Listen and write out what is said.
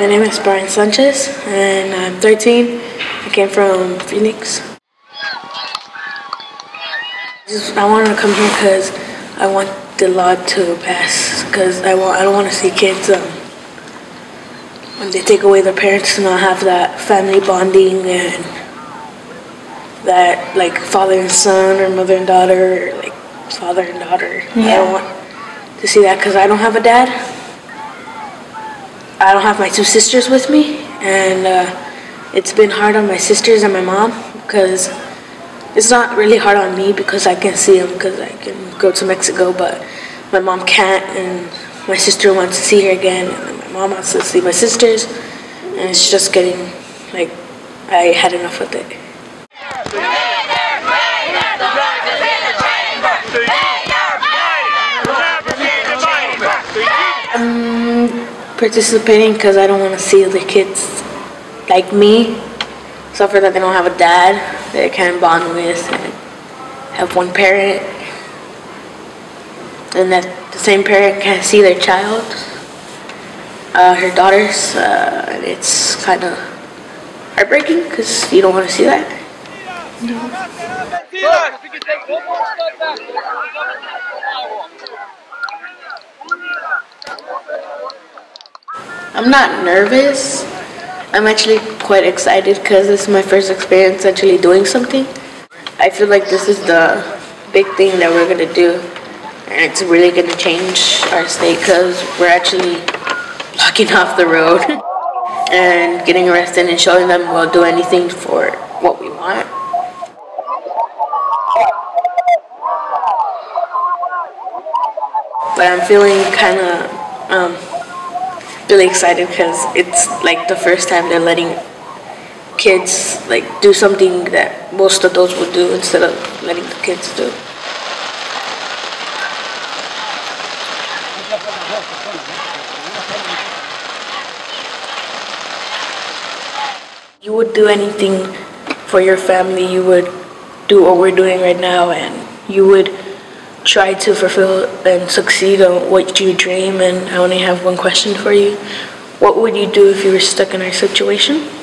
My name is Brian Sanchez, and I'm 13. I came from Phoenix. I wanted to come here because I want the law to pass. Because I want, I don't want to see kids um, when they take away their parents to not have that family bonding and that like father and son or mother and daughter, or like father and daughter. Yeah. I don't want to see that because I don't have a dad. I don't have my two sisters with me, and uh, it's been hard on my sisters and my mom because it's not really hard on me because I can see them because I can go to Mexico, but my mom can't, and my sister wants to see her again, and my mom wants to see my sisters, and it's just getting like I had enough with it. I'm participating because I don't want to see other kids like me suffer that they don't have a dad that they can't bond with and have one parent. And that the same parent can't see their child, uh, her daughters, uh, and it's kind of heartbreaking because you don't want to see that. I'm not nervous. I'm actually quite excited because this is my first experience actually doing something. I feel like this is the big thing that we're gonna do, and it's really gonna change our state because we're actually blocking off the road and getting arrested and showing them we'll do anything for what we want. But I'm feeling kind of um, really excited because it's like the first time they're letting kids like do something that most adults would do instead of letting the kids do. You would do anything for your family. You would do what we're doing right now, and you would try to fulfill and succeed on what you dream. And I only have one question for you. What would you do if you were stuck in our situation?